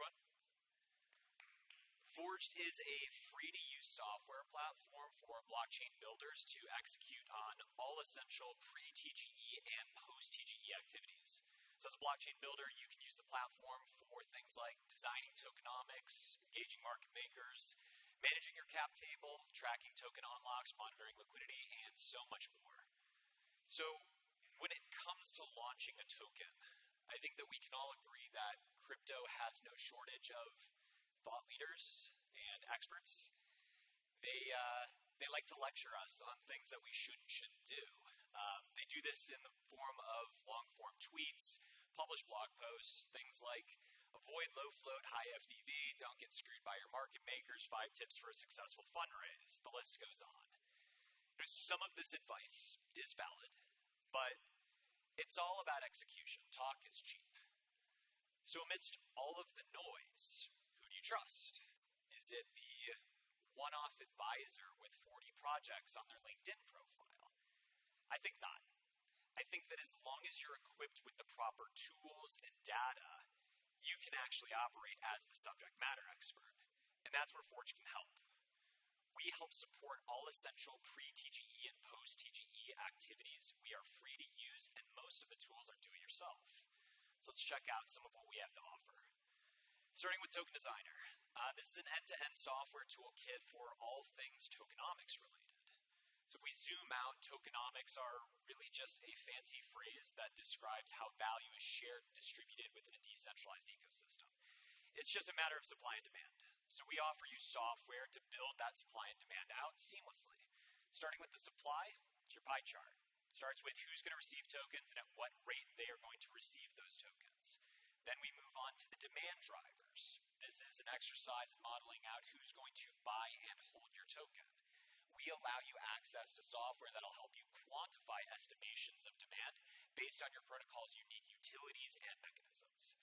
everyone. Forgd is a free to use software platform for blockchain builders to execute on all essential pre TGE and post TGE activities. So, as a blockchain builder, you can use the platform for things like designing tokenomics, engaging market makers, managing your cap table, tracking token unlocks, monitoring liquidity, and so much more. So, when it comes to launching a token, I think that we can all agree that crypto has no shortage of thought leaders and experts. They uh, they like to lecture us on things that we should and shouldn't do. Um, they do this in the form of long form tweets, published blog posts, things like avoid low float, high FDV, don't get screwed by your market makers, five tips for a successful fundraise. The list goes on. You know, some of this advice is valid, but it's all about execution. Talk is cheap. So, amidst all of the noise, who do you trust? Is it the one off advisor with 40 projects on their LinkedIn profile? I think not. I think that as long as you're equipped with the proper tools and data, you can actually operate as the subject matter expert. And that's where Forgd can help. We help support all essential pre TGE and post TGE activities. We are free to use, and most of the tools are do it yourself. So let's check out some of what we have to offer. Starting with Token Designer. Uh, this is an end to end software toolkit for all things tokenomics related. So, if we zoom out, tokenomics are really just a fancy phrase that describes how value is shared and distributed within a decentralized ecosystem. It's just a matter of supply and demand. So, we offer you software to build that supply and demand out seamlessly. Starting with the supply, it's your pie chart. Starts with who's going to receive tokens and at what rate they are going to receive those tokens. Then we move on to the demand drivers. This is an exercise in modeling out who's going to buy and hold your token. We allow you access to software that'll help you quantify estimations of demand based on your protocol's unique utilities and mechanisms.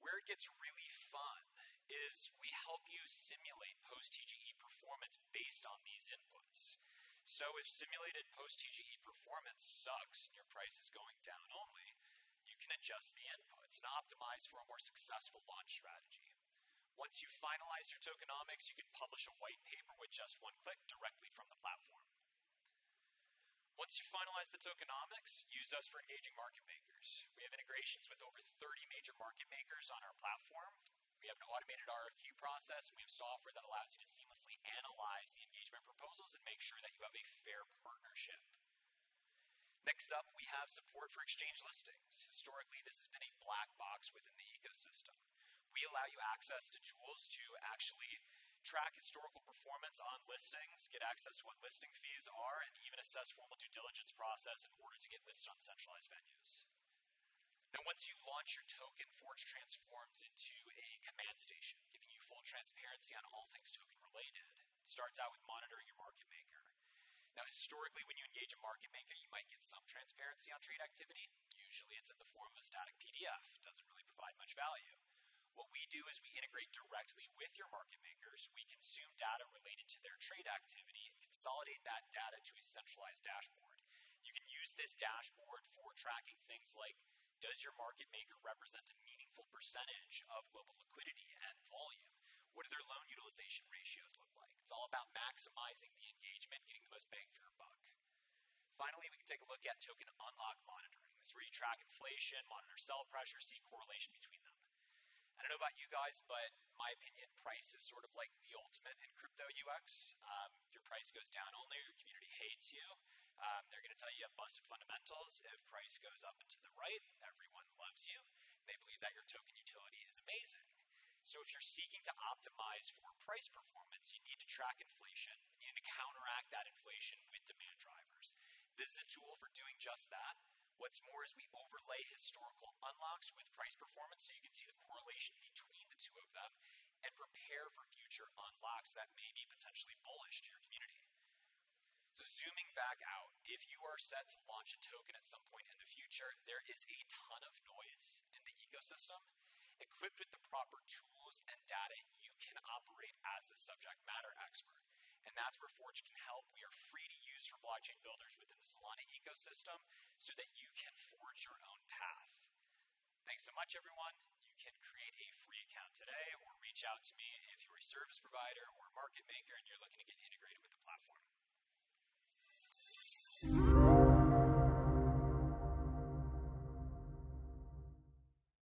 Where it gets really fun is we help you simulate post TGE performance based on these inputs. So if simulated post TGE performance sucks and your price is going down only, you can adjust the inputs and optimize for a more successful launch strategy. Once you've finalized your tokenomics, you can publish a white paper with just one click directly from the platform. Once you finalize the tokenomics, use us for engaging market makers. We have integrations with over 30 major market makers on our platform. We have an automated RFQ process, we have software that allows you to seamlessly analyze the engagement proposals and make sure that you have a fair partnership. Next up, we have support for exchange listings. Historically, this has been a black box within the ecosystem. We allow you access to tools to actually track historical performance on listings, get access to what listing fees are, and even assess formal due diligence process in order to get listed on centralized venues. Now, once you launch your token, Forge a station, giving you full transparency on all things token related. It starts out with monitoring your market maker. Now, historically, when you engage a market maker, you might get some transparency on trade activity. Usually, it's in the form of a static PDF. Doesn't really provide much value. What we do is we integrate directly with your market makers. We consume data related to their trade activity and consolidate that data to a centralized dashboard. You can use this dashboard for tracking things like does your market maker represent a meaningful percentage of global liquidity and volume? What do their loan utilization ratios look like? It's all about maximizing the engagement, getting the most bang for your buck. Finally, we can take a look at token unlock monitoring. This is where you track inflation, monitor sell pressure, see correlation between them. I don't know about you guys, but my opinion, price is sort of like the ultimate in crypto UX. Um, if your price goes down only, your community hates you. Um, they're going to tell you you have busted fundamentals. If price goes up and to the right, everyone loves you. They believe that your token utility is amazing. So if you're seeking to optimize for price performance, you need to track inflation. You need to counteract that inflation with demand drivers. This is a tool for doing just that. What's more is we overlay historical unlocks with price performance so you can see the correlation between the two of them and prepare for future unlocks that may be potentially bullish to your community. So zooming back out, if you are set to launch a token at some point in the future, there is a ton of noise in the ecosystem equipped with the proper tools and data, you can operate as the subject matter expert. And that's where Forgd can help. We are free to use for blockchain builders within the Solana ecosystem so that you can forge your own path. Thanks so much, everyone. You can create a free account today. Or reach out to me if you're a service provider or a market maker and you're looking to get integrated with the platform. Yes.